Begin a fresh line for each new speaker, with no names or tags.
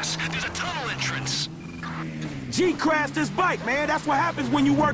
us. There's a tunnel entrance.
G crashed his bike, man. That's what happens when you work